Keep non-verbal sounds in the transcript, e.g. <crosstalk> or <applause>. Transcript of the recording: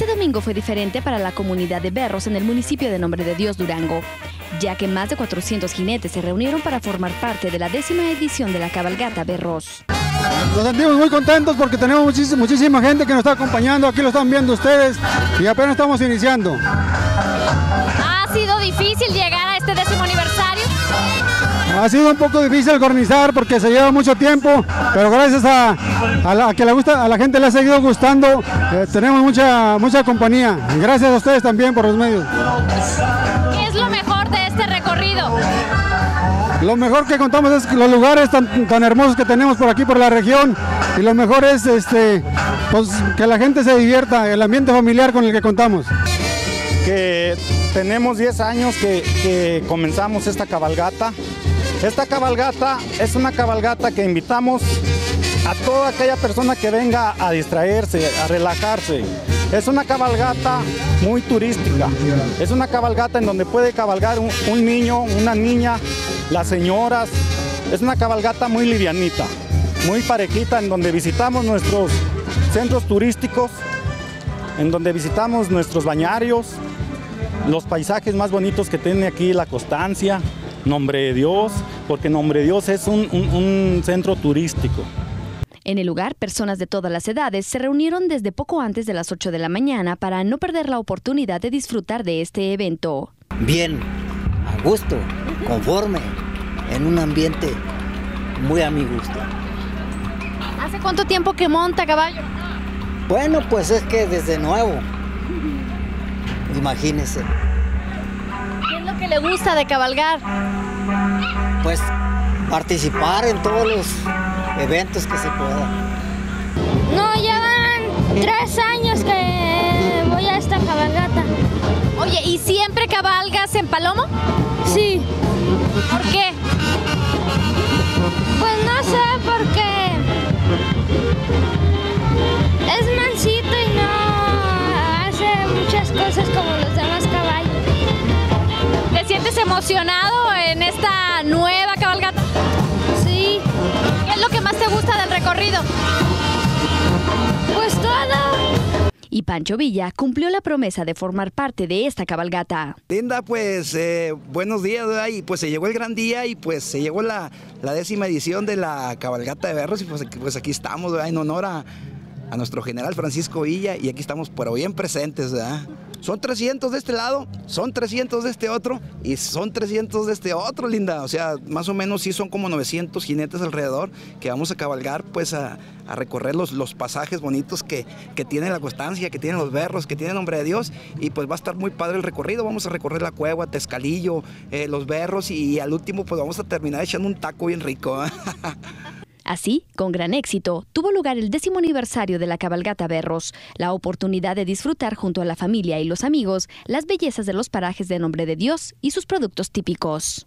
domingo fue diferente para la comunidad de Berros en el municipio de Nombre de Dios Durango, ya que más de 400 jinetes se reunieron para formar parte de la décima edición de la cabalgata Berros. Nos sentimos muy contentos porque tenemos muchísima, muchísima gente que nos está acompañando, aquí lo están viendo ustedes y apenas estamos iniciando. ¿Ha sido difícil llegar Ha sido un poco difícil organizar porque se lleva mucho tiempo, pero gracias a, la, que le gusta, a la gente le ha seguido gustando, eh, tenemos mucha, mucha compañía. Gracias a ustedes también por los medios. ¿Qué es lo mejor de este recorrido? Lo mejor que contamos es los lugares tan, tan hermosos que tenemos por aquí, por la región, y lo mejor es este, pues, que la gente se divierta, el ambiente familiar con el que contamos. Que tenemos 10 años que, que comenzamos esta cabalgata esta cabalgata es una cabalgata que invitamos a toda aquella persona que venga a distraerse, a relajarse. Es una cabalgata muy turística. Es una cabalgata en donde puede cabalgar un, niño, una niña, las señoras. Es una cabalgata muy livianita, muy parejita, en donde visitamos nuestros centros turísticos, en donde visitamos nuestros bañarios, los paisajes más bonitos que tiene aquí la Constancia, Nombre de Dios, porque Nombre de Dios es un, centro turístico. En el lugar, personas de todas las edades se reunieron desde poco antes de las 8 de la mañana para no perder la oportunidad de disfrutar de este evento. Bien, a gusto, conforme, en un ambiente muy a mi gusto. ¿Hace cuánto tiempo que monta caballo? Bueno, pues es que desde nuevo. Imagínese que le gusta de cabalgar? Pues participar en todos los eventos que se pueda. No, ya van tres años que voy a esta cabalgata. Oye, ¿y siempre cabalgas en Palomo? Sí. ¿Por qué? Pues no sé, porque es mansito y no hace muchas cosas como los emocionado en esta nueva cabalgata? Sí. ¿Qué es lo que más te gusta del recorrido? Pues todo. Y Pancho Villa cumplió la promesa de formar parte de esta cabalgata. Linda, pues eh, buenos días, y pues se llegó el gran día y pues se llegó la, décima edición de la cabalgata de berros y pues, pues aquí estamos en honor a, a, nuestro general Francisco Villa y aquí estamos pero bien presentes, ¿verdad? son 300 de este lado, son 300 de este otro y son 300 de este otro, linda. O sea, más o menos sí son como 900 jinetes alrededor que vamos a cabalgar pues a, recorrer los, los, pasajes bonitos que, que, tiene la constancia, que tienen los berros, que tiene nombre de Dios y pues va a estar muy padre el recorrido. Vamos a recorrer la cueva, Tezcalillo, eh, los berros y, al último pues vamos a terminar echando un taco bien rico. <laughs> Así, con gran éxito, tuvo lugar el décimo aniversario de la cabalgata Berros, la oportunidad de disfrutar junto a la familia y los amigos las bellezas de los parajes de Nombre de Dios y sus productos típicos.